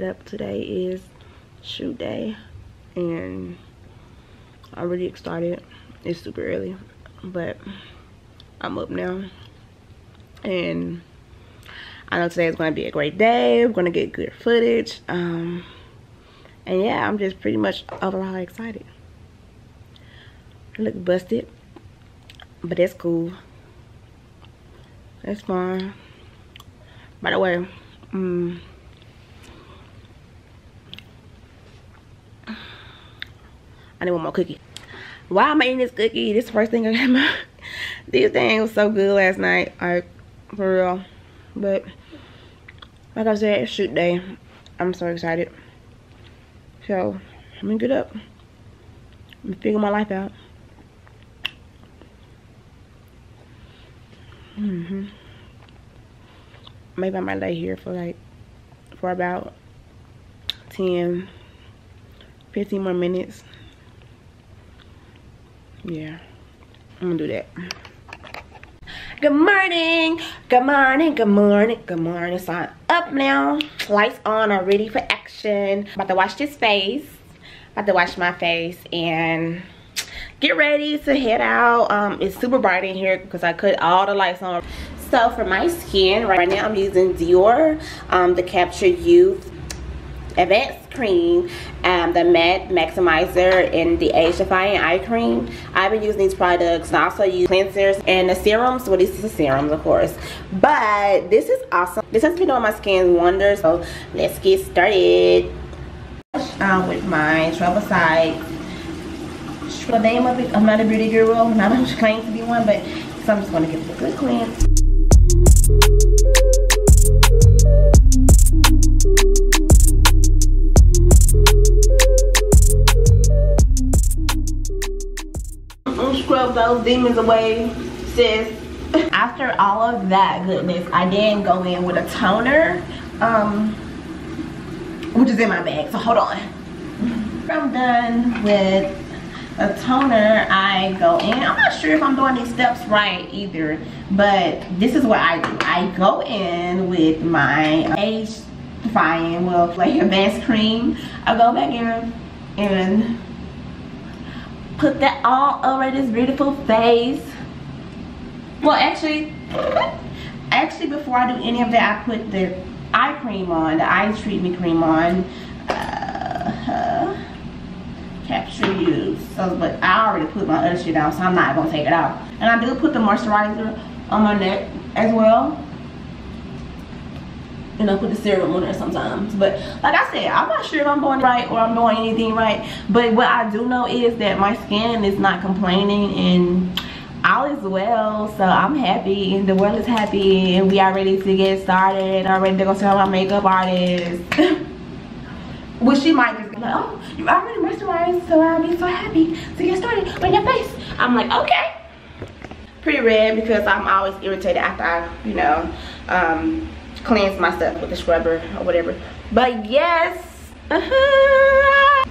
get up. Today is shoot day and I'm really excited. It's super early, but I'm up now. And I know today is going to be a great day. We're going to get good footage. Um, and yeah, I'm just pretty much overall excited. I look busted, but that's cool. That's fine. By the way, um, I need one more cookie. Why am I eating this cookie? This first thing I got my this thing was so good last night. Like for real. But like I said, shoot day. I'm so excited. So I'm gonna get up. I'm figure my life out. Mm hmm Maybe I might lay here for like for about 10 15 more minutes yeah. I'm gonna do that. Good morning. Good morning. Good morning. Good morning. So i'm up now. Lights on are ready for action. About to wash this face. About to wash my face and get ready to head out. Um it's super bright in here because i cut all the lights on. So for my skin right now i'm using dior um the capture youth advanced cream um, the matte maximizer and the age defying eye cream. I've been using these products and I also use cleansers and the serums. Well the serums of course. But this is awesome. This has been doing my skin wonders so let's get started. Uh, with my travel side. The name of it i'm not a beauty guru. I'm not claim to be one but so i'm just going to give it a good cleanse scrub those demons away, sis. After all of that goodness, I then go in with a toner, um, which is in my bag, so hold on. I'm done with a toner, I go in. I'm not sure if I'm doing these steps right either, but this is what I do. I go in with my age defying, well, like advanced cream. I go back in and put that all over this beautiful face. Well, actually, actually before I do any of that, I put the eye cream on, the eye treatment cream on. Uh, capture you. So, but I already put my other shit on, so I'm not gonna take it out. And I do put the moisturizer on my neck as well you know, put the serum on there sometimes. But like I said, I'm not sure if I'm doing right or I'm doing anything right. But what I do know is that my skin is not complaining and all is well. So I'm happy and the world is happy and we are ready to get started. I'm ready to go see my makeup artist. well, she might just be like, oh, you already moisturized, so I'll be so happy to get started on your face. I'm like, okay. Pretty red because I'm always irritated after I, you know, um, cleanse my stuff with a scrubber or whatever. But yes. Uh -huh.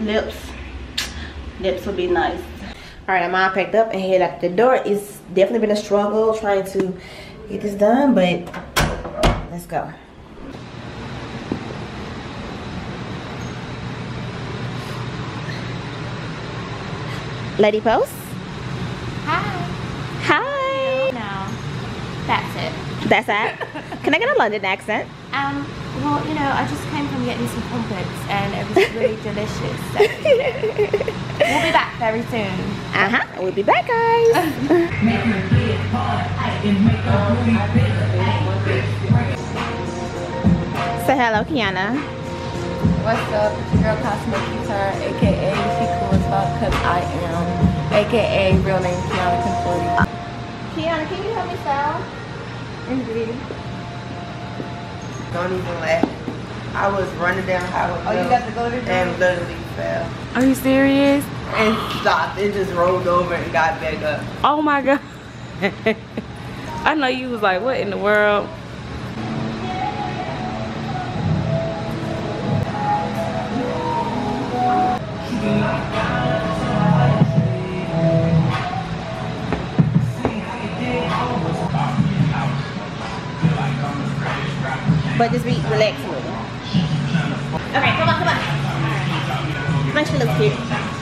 Lips. Lips would be nice. All right, I'm all packed up and head out the door. It's definitely been a struggle trying to get this done, but let's go. Lady Post? That's it. Can I get a London accent? Um, well, you know, I just came from getting some crumpets and it was really delicious. So, you know, we'll be back very soon. Uh-huh. We'll be back, guys. Say hello, Kiana. What's up? It's your girl Cosmo Guitar, aka She Cool as Fuck, cause I am, aka real name Kiana Conforti. Kiana, can you help me style? Indeed. Don't even laugh. I was running down Highway Oh, you got the go to And literally fell. Are you serious? And stopped. It just rolled over and got back up. Oh my god. I know you was like, what in the world? But just be relaxed. Okay, come on, come on. Make sure it looks cute.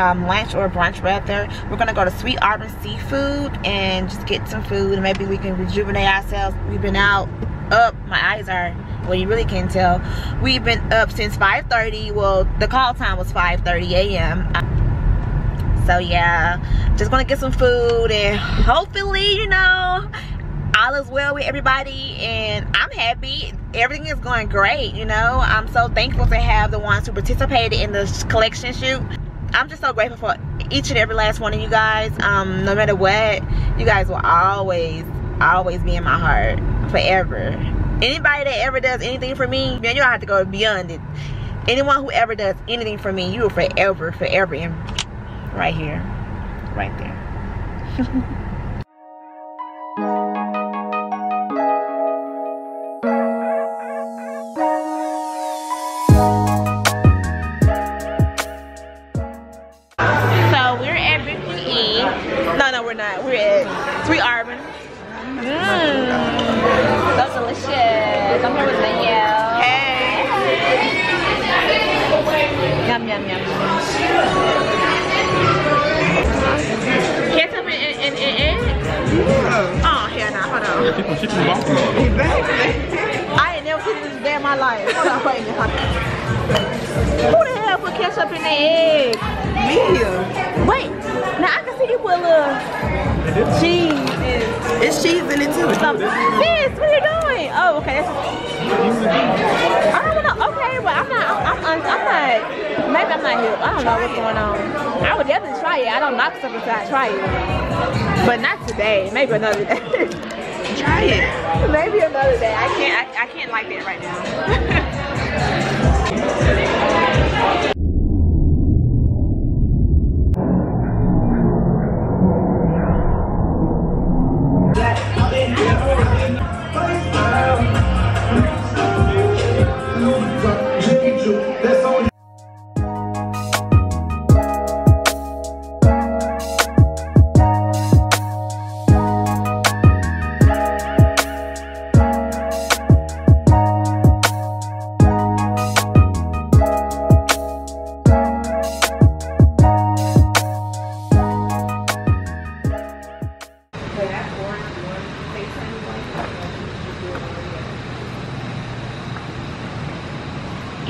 Um, lunch or brunch rather. We're gonna go to Sweet Auburn Seafood and just get some food. and Maybe we can rejuvenate ourselves. We've been out up. My eyes are. Well, you really can't tell. We've been up since 5:30. Well, the call time was 5:30 a.m. So yeah, just gonna get some food and hopefully, you know, all is well with everybody and I'm happy. Everything is going great, you know. I'm so thankful to have the ones who participated in this collection shoot. I'm just so grateful for each and every last one of you guys. Um, no matter what, you guys will always, always be in my heart forever. Anybody that ever does anything for me, man, you don't have to go beyond it. Anyone who ever does anything for me, you will forever, forever in right here, right there. my life. Hold on, wait a minute. Who the hell put ketchup in the egg? Me. Wait, now I can see you put a little cheese and It's cheese in it too. something. Sis, what are you doing? Oh, okay. That's, I don't know. Okay, but I'm not. I'm, I'm, I'm not. Maybe I'm not here. I don't know what's going on. I would definitely try it. I don't knock stuff until I try it, but not today. Maybe another day. Try it. Maybe another day. I can't. I, I can't like that right now.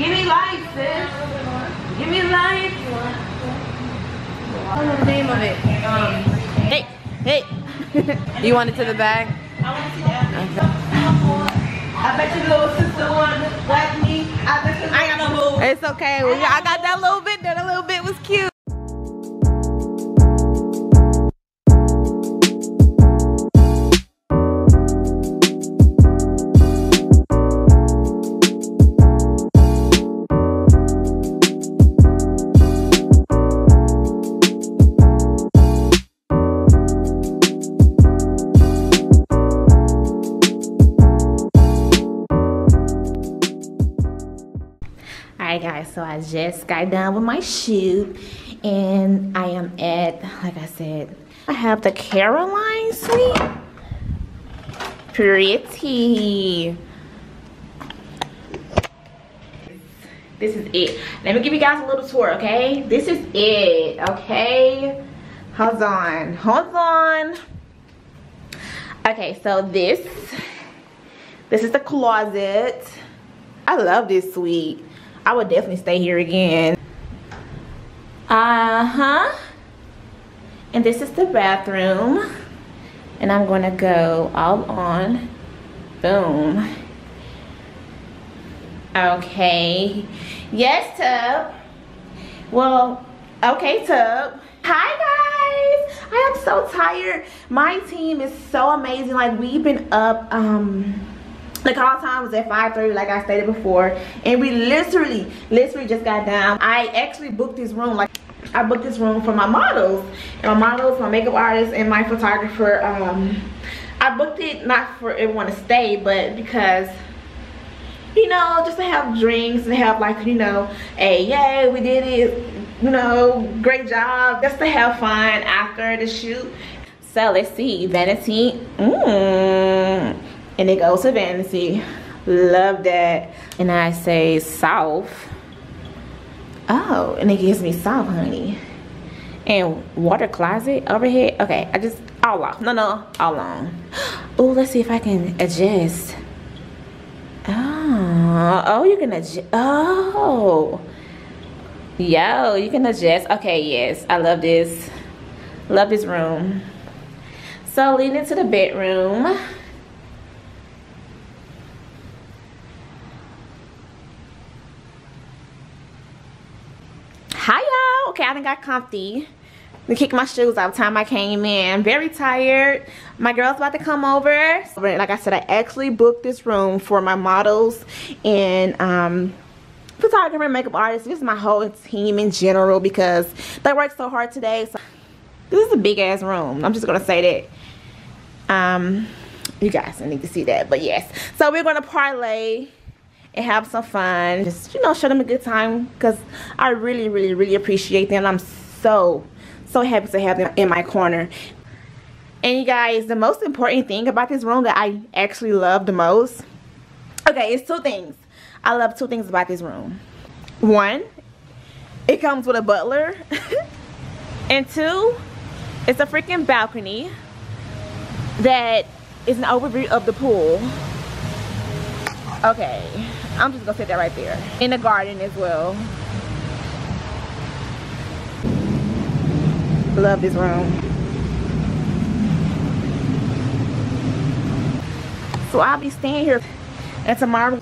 Give me life, sis. Give me life. I don't know the name of it. Um, Hey, hey. you want it to the bag? I want it to the bag. I bet your little sister wanted to whack me. I bet your I got no move. It's okay. I got that little bit there. That little bit was cute. So I just got done with my shoot and I am at, like I said, I have the Caroline suite. Pretty. This is it. Let me give you guys a little tour, okay? This is it, okay? Hold on, hold on. Okay, so this, this is the closet. I love this suite. I would definitely stay here again. Uh-huh. And this is the bathroom. And I'm gonna go all on. Boom. Okay. Yes, Tub. Well, okay, Tub. Hi, guys. I am so tired. My team is so amazing. Like, we've been up, um, the call time was at 5:30, like I stated before. And we literally literally just got down. I actually booked this room like i booked this room for my models. And my models my makeup artist and my photographer um i booked it not for everyone to stay but because you know just to have drinks and have like you know hey yay we did it you know great job just to have fun after the shoot. So let's see vanity mm. And it goes to vanity. Love that. And i say south. Oh and it gives me south honey. And water closet overhead okay i just all off. No no all on. Oh let's see if i can adjust. Oh oh you can adjust oh. Yo you can adjust. Okay yes i love this. Love this room. So leading into the bedroom hi done got comfy to kick my shoes off the time I came in. Very tired. My girl's about to come over. Like I said, I actually booked this room for my models and um, photographer, makeup artist. This is my whole team in general because they worked so hard today. So this is a big ass room. I'm just gonna say that. Um, you guys I need to see that. But yes, so we're gonna parlay and have some fun. Just you know, show them a good time because I really, really, really appreciate them. I'm so so happy to have them in my corner. And you guys the most important thing about this room that I actually love the most okay it's two things. I love two things about this room. One it comes with a butler. And two it's a freaking balcony that is an overview of the pool. Okay I'm just gonna sit that right there in the garden as well Love this room. So I'll be staying here and tomorrow I'm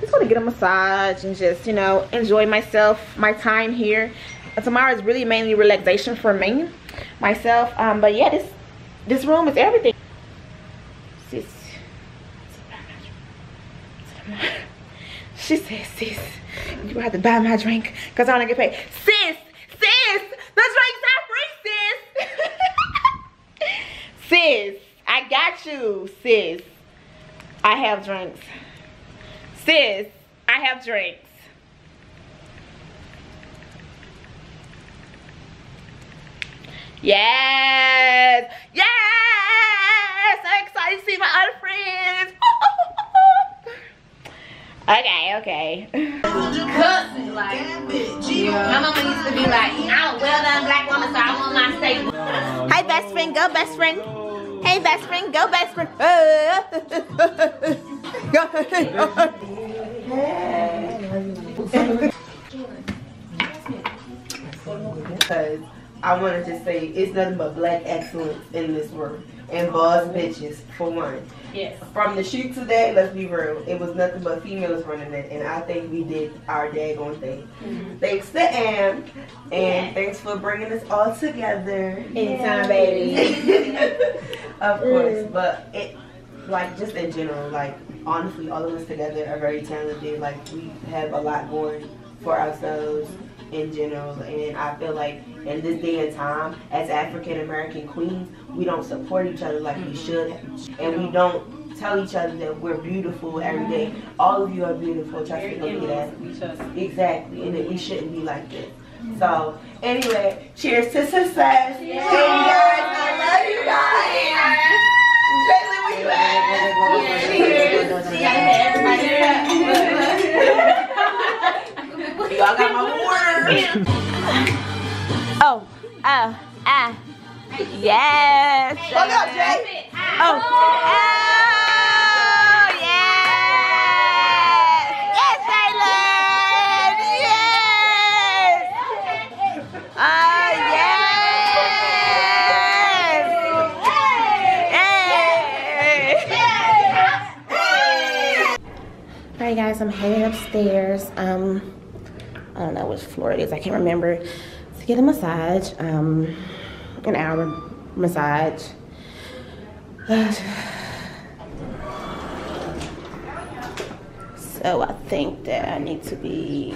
just gonna get a massage and just, you know, enjoy myself, my time here. And tomorrow is really mainly relaxation for me, myself. Um, but yeah, this this room is everything. Sis. She says, sis, you have to buy my drink because I wanna get paid. Sis, sis, the drinks are sis, I got you, sis. I have drinks. Sis, I have drinks. Yes! Yes! I'm excited to see my other friends. Okay, okay. Cousin, like, my mama used to be like, I'm a well done black woman, so I want my steak. Hi, best friend. Go, best friend. Hey, best friend. Go, best friend. Because I want to just say it's nothing but black excellence in this room. And boss bitches, for one. Yes. From the shoot today, let's be real, it was nothing but females running it, and I think we did our daggone thing. Mm-hmm. Thanks to Am, and yeah. thanks for bringing us all together. Anytime, baby. of course, mm. but it, like, just in general, like, honestly, all of us together are very talented. Like, we have a lot going for ourselves in general, and I feel like in this day and time, as African American queens, we don't support each other like we should, and we don't tell each other that we're beautiful every day. All of you are beautiful. Trust me, look at that. Exactly, and that we shouldn't be like this. So, anyway, cheers to success. Yeah. Hey I love you guys. Jalen, where you at? Cheers. Y'all got my water. Oh, uh, ah. Yes. Hold up, Jay. Oh. Oh, yes. Yes, Jalen. Yes. Oh, yes. Alright guys, I'm heading upstairs. Um, I don't know which floor it is. I can't remember To get a massage, um, an hour massage. So I think that I need to be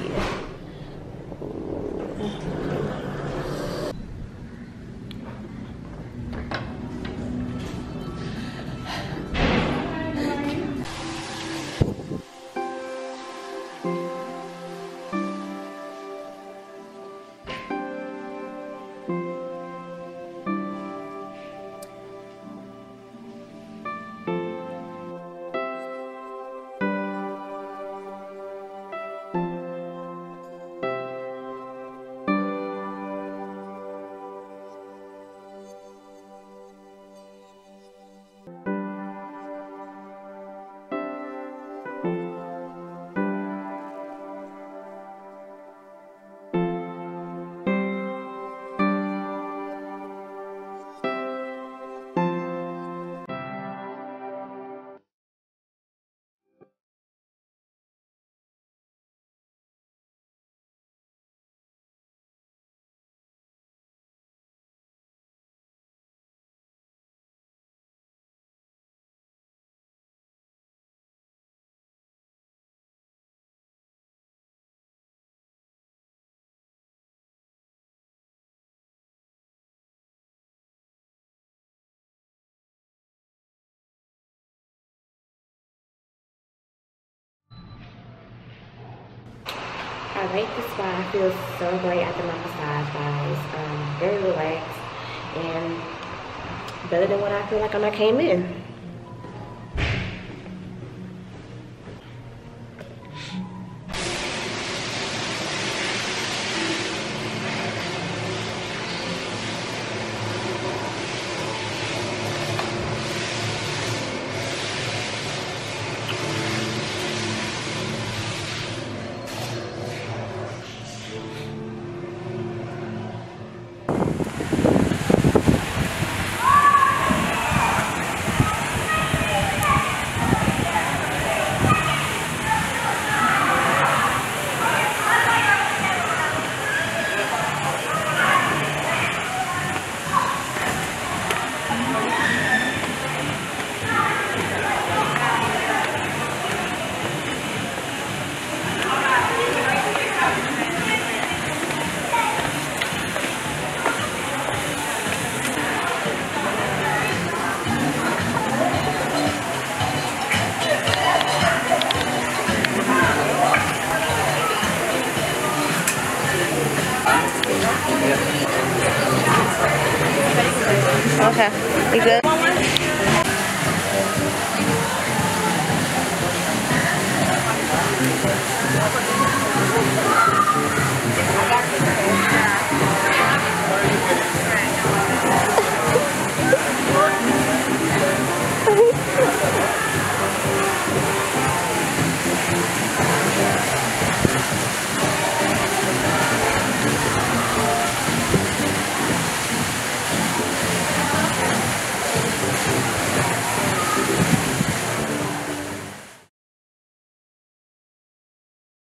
I rate the spa. I feel so great after my massage, guys. Um, very relaxed and better than what I feel like when I came in.